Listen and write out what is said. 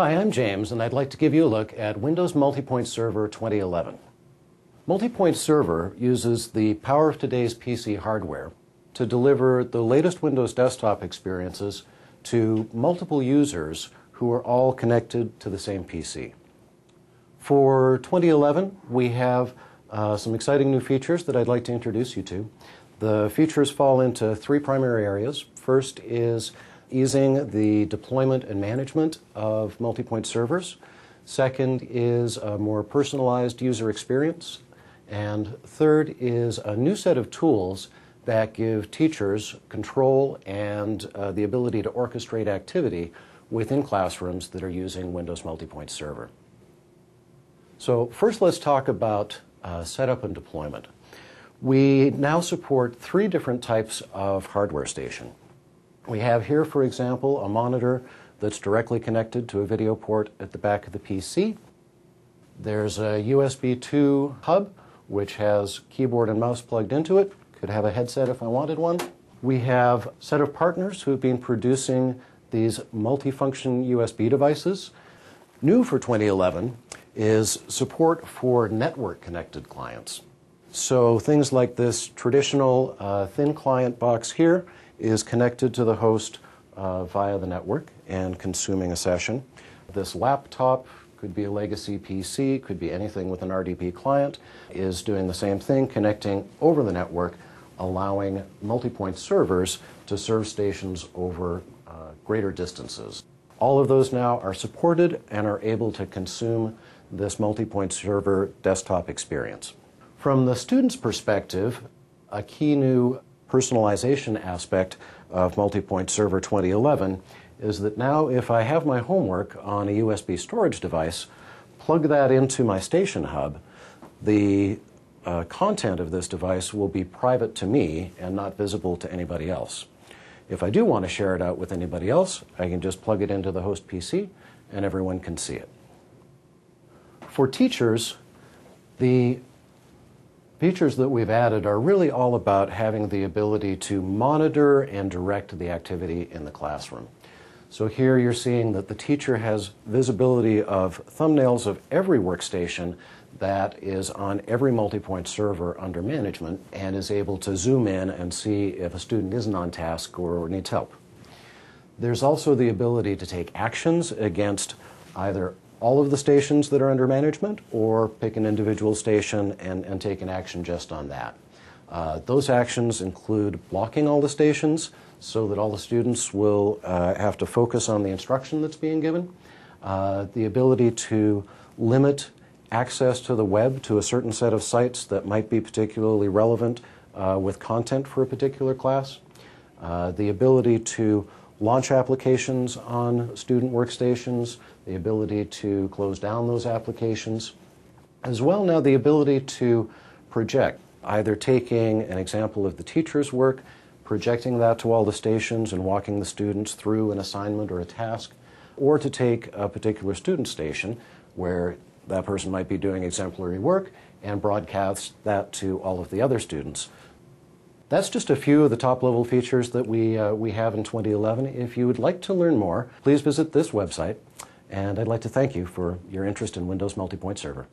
Hi, I'm James, and I'd like to give you a look at Windows Multipoint Server 2011. Multipoint Server uses the power of today's PC hardware to deliver the latest Windows desktop experiences to multiple users who are all connected to the same PC. For 2011, we have uh, some exciting new features that I'd like to introduce you to. The features fall into three primary areas. First is easing the deployment and management of multi-point servers. Second is a more personalized user experience. And third is a new set of tools that give teachers control and uh, the ability to orchestrate activity within classrooms that are using Windows Multipoint Server. So first let's talk about uh, setup and deployment. We now support three different types of hardware station. We have here, for example, a monitor that's directly connected to a video port at the back of the PC. There's a USB 2 hub, which has keyboard and mouse plugged into it. Could have a headset if I wanted one. We have a set of partners who have been producing these multifunction USB devices. New for 2011 is support for network connected clients. So things like this traditional uh, thin client box here is connected to the host uh, via the network and consuming a session. This laptop could be a legacy PC, could be anything with an RDP client, is doing the same thing, connecting over the network, allowing multi-point servers to serve stations over uh, greater distances. All of those now are supported and are able to consume this multi-point server desktop experience. From the student's perspective, a key new personalization aspect of Multipoint Server 2011 is that now if I have my homework on a USB storage device, plug that into my station hub, the uh, content of this device will be private to me and not visible to anybody else. If I do want to share it out with anybody else, I can just plug it into the host PC and everyone can see it. For teachers, the Features that we've added are really all about having the ability to monitor and direct the activity in the classroom. So here you're seeing that the teacher has visibility of thumbnails of every workstation that is on every multi-point server under management and is able to zoom in and see if a student isn't on task or needs help. There's also the ability to take actions against either all of the stations that are under management or pick an individual station and, and take an action just on that. Uh, those actions include blocking all the stations so that all the students will uh, have to focus on the instruction that's being given, uh, the ability to limit access to the web to a certain set of sites that might be particularly relevant uh, with content for a particular class, uh, the ability to launch applications on student workstations, the ability to close down those applications, as well now the ability to project, either taking an example of the teacher's work, projecting that to all the stations and walking the students through an assignment or a task, or to take a particular student station where that person might be doing exemplary work and broadcast that to all of the other students that's just a few of the top level features that we, uh, we have in 2011. If you would like to learn more, please visit this website. And I'd like to thank you for your interest in Windows Multipoint Server.